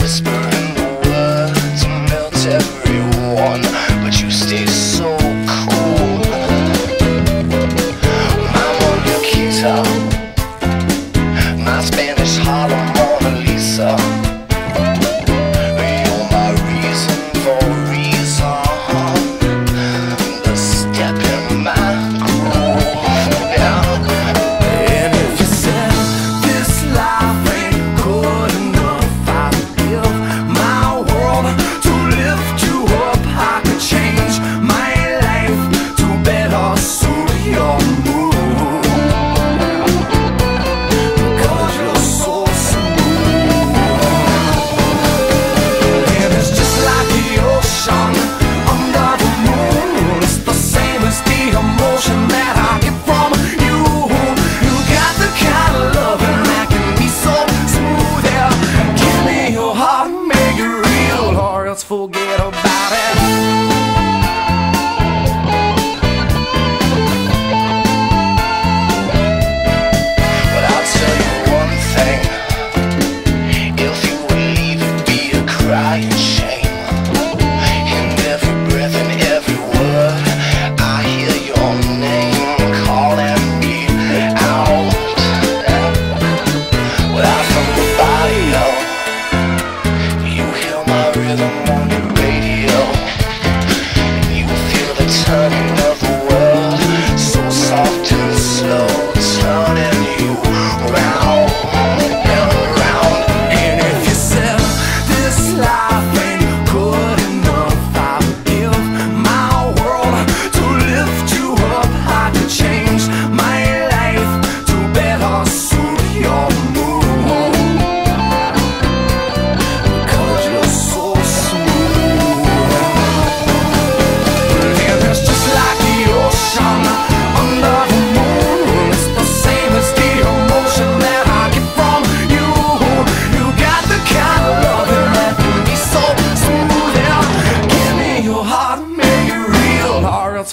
whispering words melt everyone, but you stay.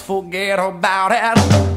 Forget about it.